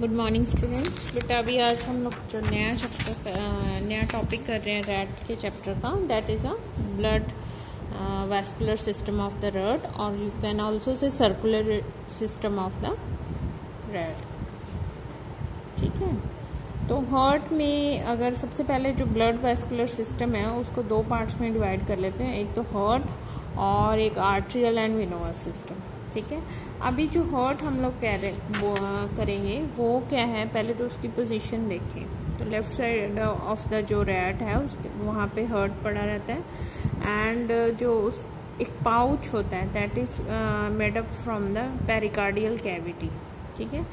Good morning students बेटा अभी आज हम लोग जो नया चैप्टर नया टॉपिक कर रहे हैं रैट के चैप्टर का that is a blood vascular system of the rat और you can also say circular system of the rat ठीक है? तो हार्ट में अगर सबसे पहले जो ब्लड वैस्कुलर सिस्टम है, उसको दो पार्ट्स में डिवाइड कर लेते हैं। एक तो हार्ट और एक आर्ट्रियल एंड विनोवस सिस्टम ठीक है? अभी जो हर्ट हम लोग कह रहे, वो करेंगे, वो क्या है? पहले तो उसकी पोजीशन देखें। तो लेफ़्ट साइड ऑफ़ द जो रैट है उस वहाँ पे हर्ट पड़ा रहता है। एंड जो उस, एक पाउच होता है that is made up from the pericardial cavity ठीक है?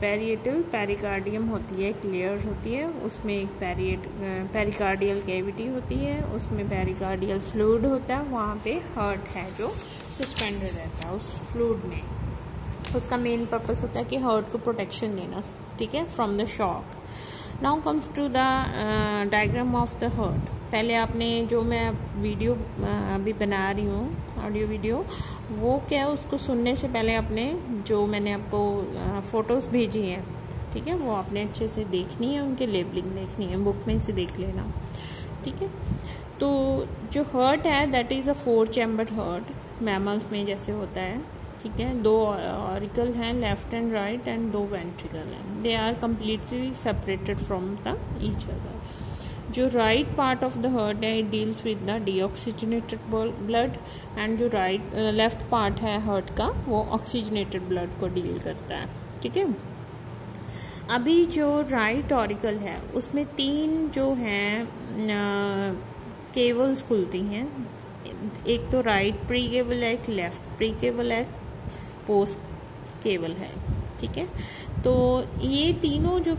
पेरिएटल पेरिकार्डियम होती है एक लेयर होती है, उसमें एक पेरिएट पेरिकार्डियल कैविटी होती है, उसमें पेरिकार्डियल फ्लूड होता है, वहाँ पे हर्ट है जो सस्पेंडेड रहता है उस फ्लूड में। उसका मेन पर्पस होता है कि हार्ट को प्रोटेक्शन देना, ठीक है from the shock now comes to the diagram of the heart पहले आपने जो मैं वीडियो अभी बना रही हूँ ऑडियो वीडियो वो क्या है, उसको सुनने से पहले आपने जो मैंने आपको फ़ोटोज़ भेजी हैं, ठीक है, वो आपने अच्छे से देखनी है, उनके लेबलिंग देखनी है बुक में से देख लेना, ठीक है। तो जो हर्ट है that is a four chambered heart mammals में जैसे होता है, ठीक है, दो ऑरिकल हैं लेफ़्ट एंड राइट एंड दो वेंट्रिकल हैं they are completely separated from the each other जो right part of the heart है it deals with the deoxygenated blood and जो राइट लेफ़्ट पार्ट है हर्ट का, वो ऑक्सीजनेटेड ब्लड को deal करता है, ठीक है? अभी जो राइट ऑरिकल है, उसमें तीन जो हैं केवल्स खुलती हैं। एक तो राइट प्री केबल है, एक लेफ़्ट प्री केबल है पोस्ट केबल है, ठीक है? तो ये तीनों जो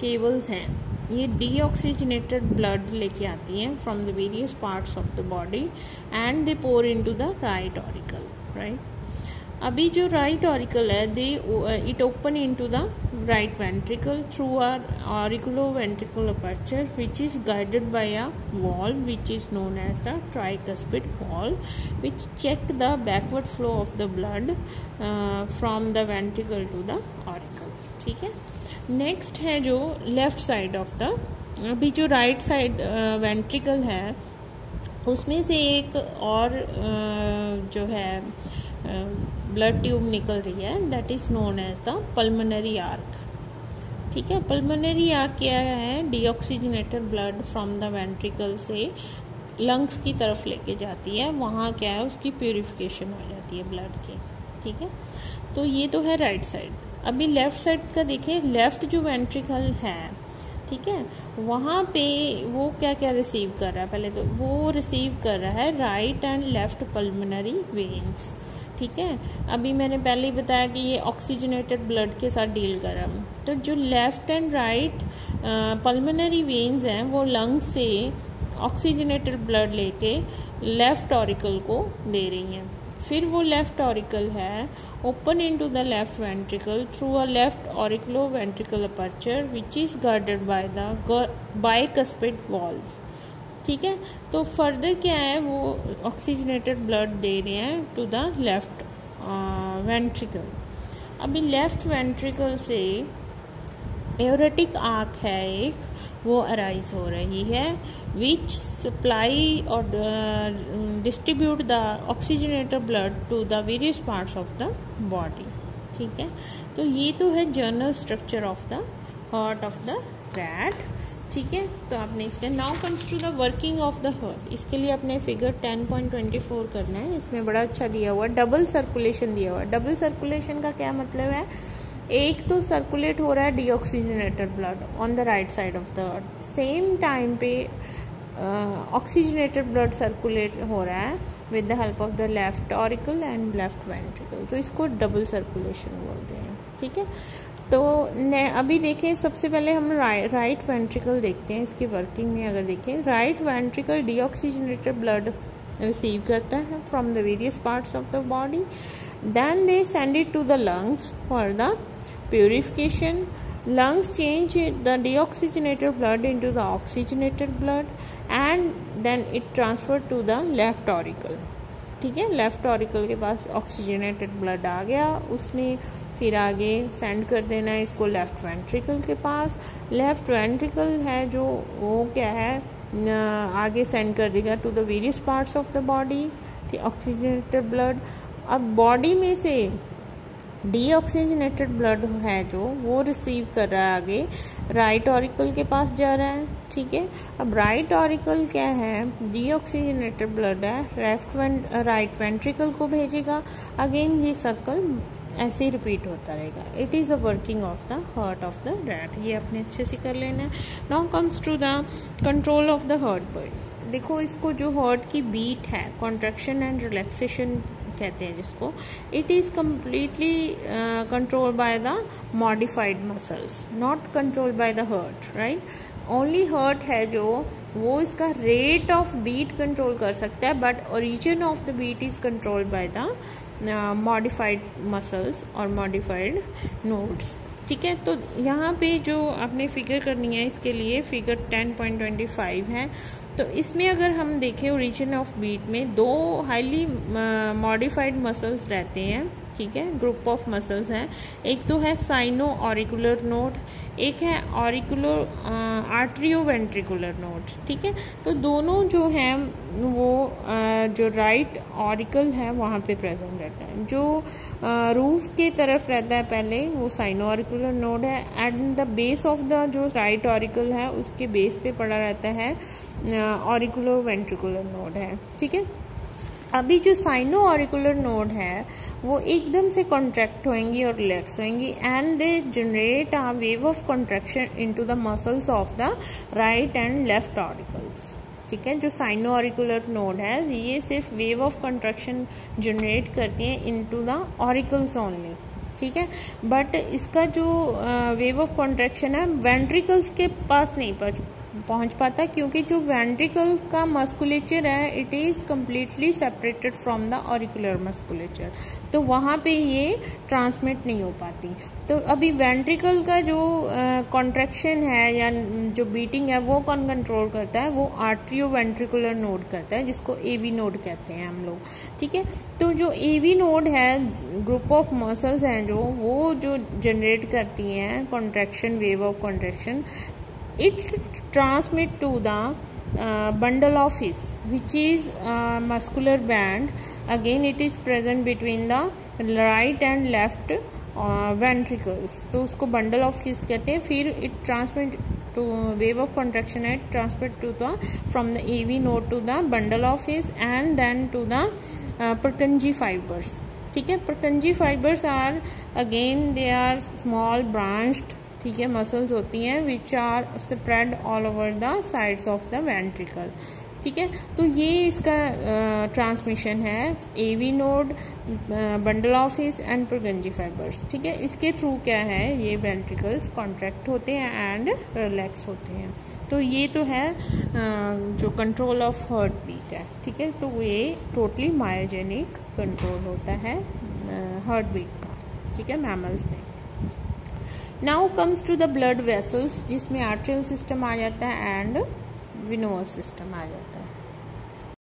केबल्स हैं ये डीऑक्सीजनेटेड ब्लड लेके आती हैं from the various parts of the body and they pour into the right auricle right अभी जो राइट ऑरिकल है they it open into the right ventricle through are auriculo ventricle aperture which is guided by a wall which is known as the tricuspid wall which check the backward flow of the blood from the ventricle to the auricle ठीक है? Next है जो left side of the अभी जो right side ventricle है उसमें से एक और uh, जो है ब्लड ट्यूब निकल रही है that is known as the pulmonary arch ठीक है पल्मनरी आर्क क्या है? Deoxygenated blood from the ventricle से लंग्स की तरफ़ लेके जाती है वहाँ क्या है? उसकी प्योरिफिकेशन हो जाती है ब्लड की। ठीक है? तो ये तो है राइट साइड अभी लेफ़्ट साइड का देखिए लेफ़्ट जो वेंट्रिकल है, ठीक है, वहाँ पे वो क्या क्या रिसीव कर रहा है? पहले तो वो रिसीव कर रहा है right and left pulmonary veins ठीक है? अभी मैंने पहले ही बताया कि ये ऑक्सीजनेटेड ब्लड के साथ डील कर रहा है। तो जो left and right pulmonary veins हैं, वो लंग से ऑक्सीजनेटेड ब्लड लेके लेफ़्ट ऑरिकल को दे रही हैं। फिर वो लेफ़्ट ऑरिकल है open into the left ventricle through a left auriculo ventricle aperture which is guarded by the bicuspid valve ठीक है? तो फर्दर क्या है? वो ऑक्सीजनेटेड ब्लड दे रहे हैं टू द लेफ़्ट वेंट्रिकल अभी लेफ़्ट वेंट्रिकल से एयोरेटिक आँख है एक, वो अराइज हो रही है विच सप्लाई और distribute the oxygenated blood to the various parts of the body ठीक है? तो ये तो है general structure of the heart of the rat ठीक है? तो आपने इसका now comes to the working of the heart इसके लिए आपने फिगर 10.24 करना है। इसमें बड़ा अच्छा दिया हुआ डबल सर्कुलेशन दिया हुआ। डबल सर्कुलेशन का क्या मतलब है? एक तो सर्कुलेट हो रहा है deoxygenated blood on the right side of the same time पे ऑक्सीजनेटेड ब्लड सर्कुलेट हो रहा है with the help of the left auricle and left ventricle तो इसको डबल सर्कुलेशन बोलते हैं, ठीक है? तो अभी देखें, सबसे पहले हम राइट वेंट्रिकल देखते हैं, इसकी वर्किंग में अगर देखें right ventricle deoxygenated blood receive करता है from the various parts of the body then they send it to the lungs for the purification lungs change the deoxygenated blood into the oxygenated blood and then it transferred to the left auricle. ठीक है? Left auricle के पास oxygenated blood आ गया। उसने फिर आगे send कर देना है इसको लेफ़्ट वेंट्रिकल के पास। लेफ़्ट वेंट्रिकल है जो वो क्या है? आगे सेंड कर देगा to the various parts of the body oxygenated blood अब बॉडी में से डीऑक्सीजनेटेड ब्लड है जो, वो रिसीव कर रहा है आगे। राइट ऑरिकल के पास जा रहा है, ठीक है? अब राइट ऑरिकल क्या है? डीऑक्सीजनेटेड ब्लड है। लेफ़्ट राइट वेंट्रिकल को भेजेगा। अगेन ये सर्कल ऐसे ही रिपीट होता रहेगा। It is a working of the heart of the rat ये अपने अच्छे से कर लेना है। Now comes to the control of the heart beat देखो, इसको जो हार्ट की बीट है कॉन्ट्रेक्शन एंड रिलैक्सेशन कहते हैं जिसको it is completely control by the modified muscles not control by the heart right only heart है जो, वो इसका रेट ऑफ़ बीट कंट्रोल कर सकता है but origin of the beat is control by the modified muscles और modified nodes ठीक है? तो यहाँ पे जो आपने फिगर करनी है, इसके लिए फिगर 10.25 है। तो इसमें अगर हम देखें ओरिजिन ऑफ़ बीट में, दो हाईली मॉडिफाइड मसल्स रहते हैं, ठीक है? ग्रुप ऑफ़ मसल्स हैं। एक तो है साइनो ऑरिकुलर नोड एक है ऑरिकुलर आर्ट्रियो वेंट्रिकुलर नोड ठीक है? तो दोनों जो हैं वो आ, जो राइट ऑरिकल है वहाँ पे प्रेजेंट रहता है। जो रूफ के तरफ़ रहता है पहले वो साइनो ऑरिकुलर नोड है and the base of the जो राइट ऑरिकल है उसके बेस पे पड़ा रहता है ऑरिकुलर वेंट्रिकुलर नोड है ठीक है? अभी जो साइनो ऑरिकुलर नोड है, वो एकदम से कॉन्ट्रैक्ट होएँगी और relax होएँगी and they generate a wave of contraction into the muscles of the right and left auricles ठीक है? जो साइनो ऑरिकुलर नोड है, ये सिर्फ़ वेव ऑफ़ कॉन्ट्रैक्शन जनरेट करती है इनटू द ऑरिकल्स ओनली ठीक है? बट इसका जो वेव ऑफ़ कॉन्ट्रैक्शन है वेंट्रिकल्स के पास नहीं पहुँच पाता क्योंकि जो वेंट्रिकल का मस्कुलेचर है it is completely separated from the auricular musculature तो वहाँ पे ये ट्रांसमिट नहीं हो पाती। तो अभी वेंट्रिकल का जो कॉन्ट्रेक्शन uh, है या जो बीटिंग है वो कौन कंट्रोल करता है? वो आर्ट्रियो वेंट्रिकुलर नोड करता है जिसको ए वी नोड कहते हैं हम लोग। ठीक है? तो जो ए वी नोड है ग्रुप ऑफ़ मसल्स हैं जो वो जो जनरेट करती हैं contraction wave of contraction it transmit to the uh, bundle of his which is uh, muscular band. Again it is present between the right and left ventricles uh, तो उसको bundle of His कहते हैं। फिर it transmit to wave of contraction है transmit to the from the A V node to the bundle of His and then to the Purkinje fibres ठीक है? Purkinje fibres are again they are small branched ठीक है muscles होती हैं which are spread all over the sides of the ventricle ठीक है तो ये इसका ट्रांसमिशन है AV node bundle of His and Purkinje fibres ठीक है, इसके थ्रू क्या है, ये वेंट्रिकल्स कॉन्ट्रैक्ट होते हैं एंड रिलैक्स होते हैं. तो ये तो है जो कंट्रोल ऑफ़ हार्ट बीट है. ठीक है तो ये टोटली मायोजेनिक कंट्रोल होता है हार्ट बीट का. ठीक है मैमल्स में. Now comes to the blood vessels जिसमें आर्ट्रियल सिस्टम आ जाता है एंड विनोअस सिस्टम आ जाता है।